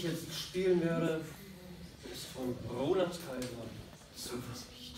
ich jetzt spielen werde, ist von Roland Kaiser Zuversicht.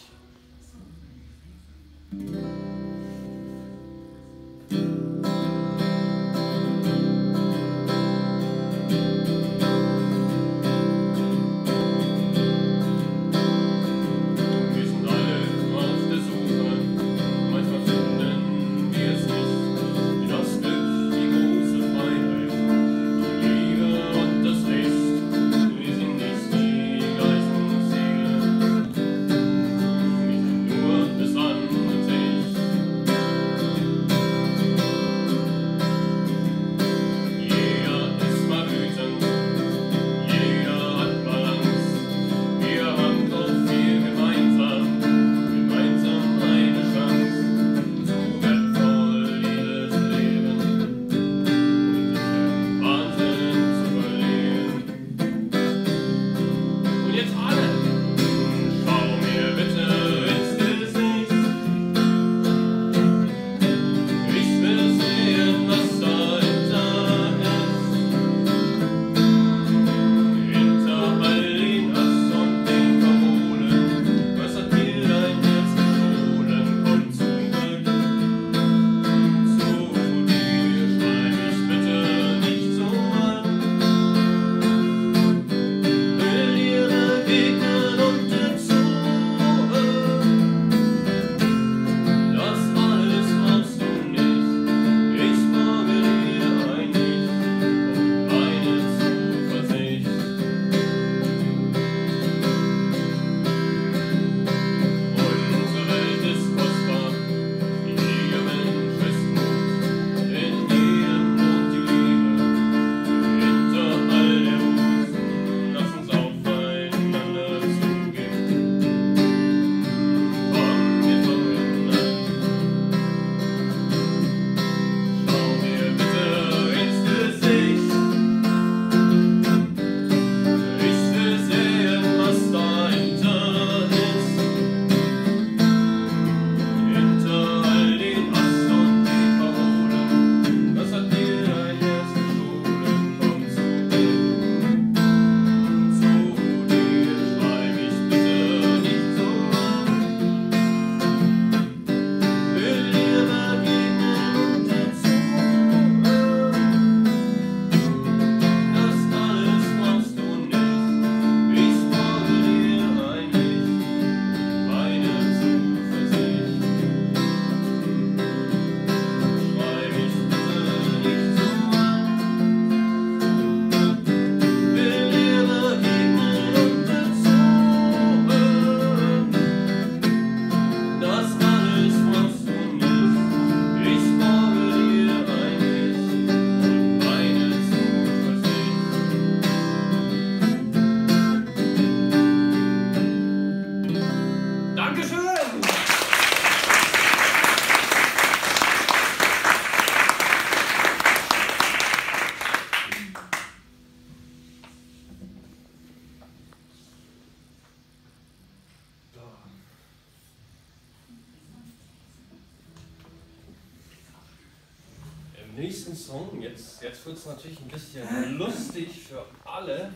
Song, jetzt, jetzt wird es natürlich ein bisschen lustig für alle.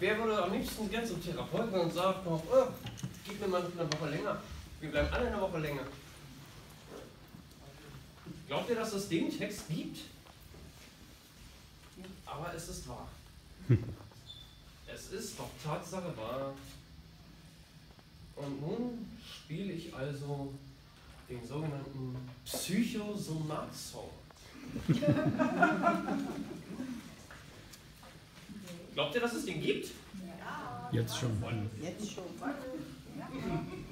Wer würde am liebsten gern zum Therapeuten und sagt noch, oh, gib mir mal eine Woche länger. Wir bleiben alle eine Woche länger. Glaubt ihr, dass es den Text gibt? Aber es ist wahr. Es ist doch Tatsache wahr. Und nun spiele ich also den sogenannten Psychosomat-Song. Glaubt ihr, dass es den gibt? Ja. Jetzt schon. Jetzt schon. Ja. schon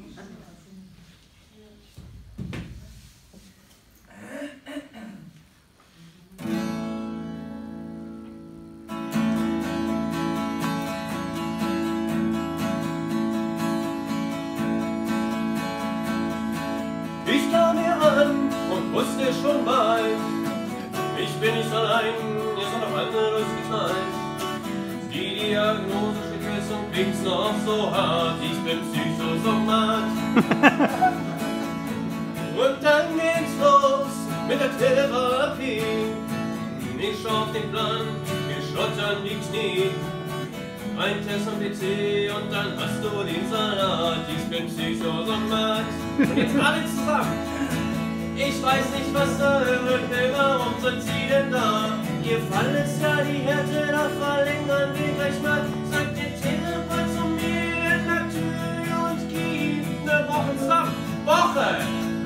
klingt's noch so hart. Ich bin Psychosomat. und dann geht's los mit der Therapie. Ich schau auf den Plan, wir an die Knie. Ein Test am PC und dann hast du den Salat. Ich bin Psychosomat. Und jetzt alle zusammen. Ich weiß nicht, was da will, warum sind sie denn da? Ihr Fall ist ja die Härte, da verlängern wir gleich mal. Woche,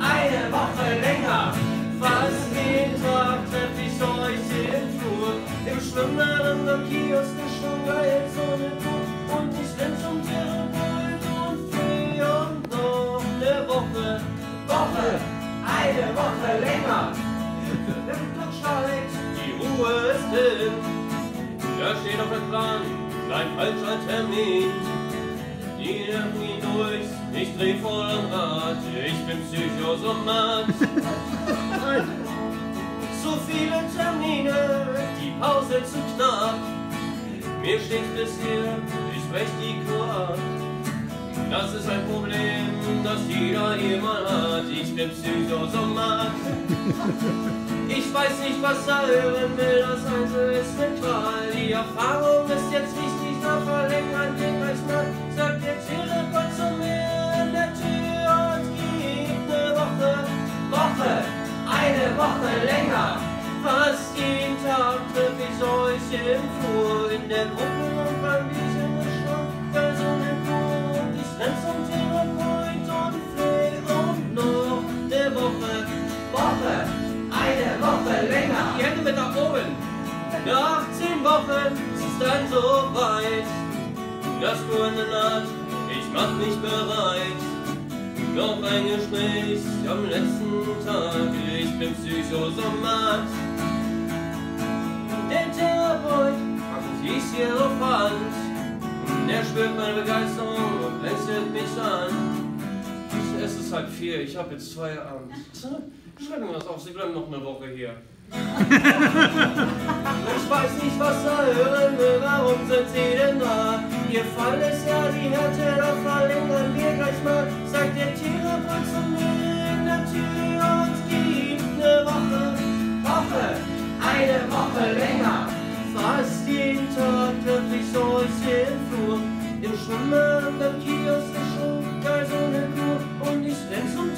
eine Woche länger. Fast jeden Tag treff ich euch im Flur. Im Schwimmbad am Kiosk ist schon geil, so eine Tour. Und ich renn zum Therapeut und flieh und noch eine Woche. Woche, eine Woche länger. Im Glückschalk, die Ruhe ist hin. Da steht auf dem Plan, ein falscher Termin. Die nerven ihn durch, ich dreh voll am Rad, ich bin Psychosomat. Zu viele Termine, die Pause zu knapp. Mir steht bis hier, ich brech die Kur ab. Das ist ein Problem, das jeder mal hat. Ich bin Psychosomat. Ich weiß nicht, was er hören will, das Einzel ist eine Qual. Die Erfahrung ist jetzt im Flur in der Gruppe und beim Bierchen eine Kur. Und ich renn zum Therapeut und fleh und noch eine Woche, Woche, eine Woche länger. Die Hände mit nach oben. Nach zehn Wochen ist es dann so weit. Das Grunde naht, ich mach mich bereit. Noch ein Gespräch am letzten Tag, ich bin Psychosomat. Er spürt meine Begeisterung und lächelt mich an. Es ist halb vier, ich hab jetzt Feierabend. Schreiben wir das auf, Sie bleiben noch eine Woche hier. Ich weiß nicht, was er hören will, warum sind Sie denn da? Ihr Fall ist ja die Härte, da verlängern wir gleich mal. Sagt der Therapeut zu mir in der Tür und gibt eine Woche, Woche, eine Woche länger. Fast jeden Tag treff ich euch im Flur. Ich schwamme an der Kiosk, der Schub, geil so eine Kuh und ich renn zum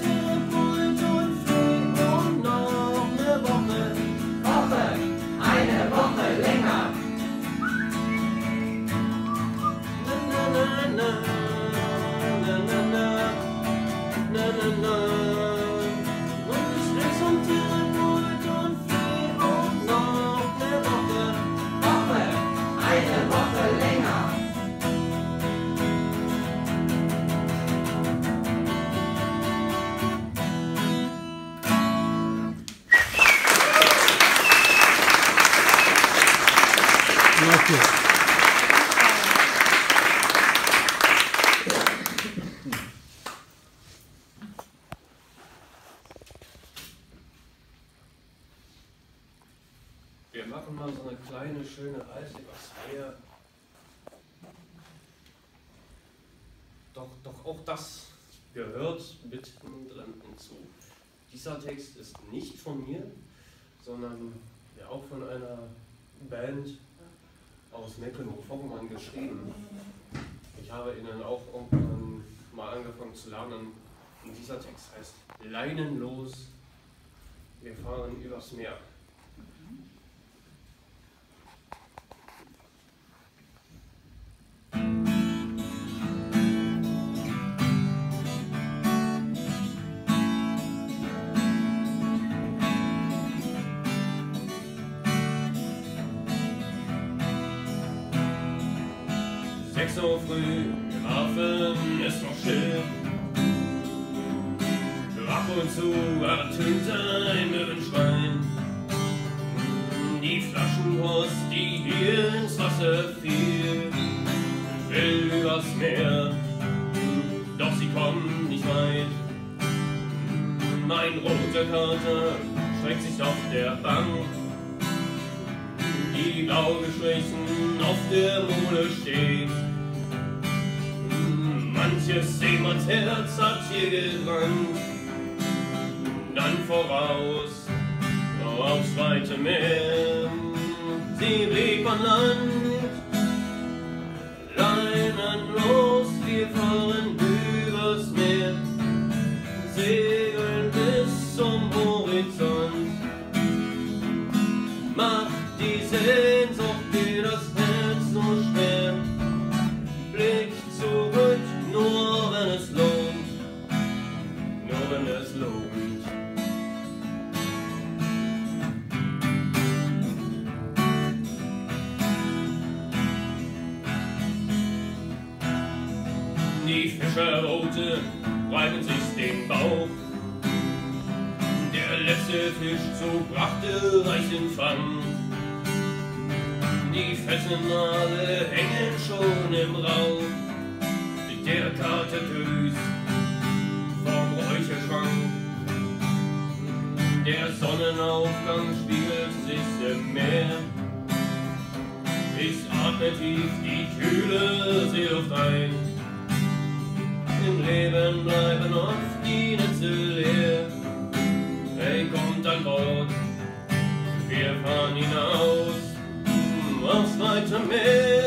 eine schöne übers Meer. Doch, doch auch das gehört mittendrin hinzu. Dieser Text ist nicht von mir, sondern ja auch von einer Band aus Mecklenburg-Vorpommern geschrieben. Ich habe ihnen auch irgendwann mal angefangen zu lernen. Und dieser Text heißt Leinenlos, wir fahren übers Meer. Sechs Uhr früh, im Hafen ist noch still. Ab und zu ertönt ein Möwenschrein. Die Flaschenpost, die hier ins Wasser fiel, will übers Meer, doch sie kommen nicht weit. Mein roter Kater streckt sich auf der Bank die blau gestrichen auf der Mole steht. Manches Seemannsherz hat hier gebrannt, dann voraus aufs weite Meer. sie blieb an Land. Die Fischerboote reiben sich den Bauch. Der letzte Fischzug brachte reichen Fang. Die Fesselnadel hängen schon im Rauch. Der Kater grüßt vom Räucherschrank. Der Sonnenaufgang spiegelt sich im Meer. Ich atme tief die kühle Seeluft ein. Im Leben bleiben oft die Netze leer. Hey, kommt an Bord, wir fahren hinaus aufs weite Meer.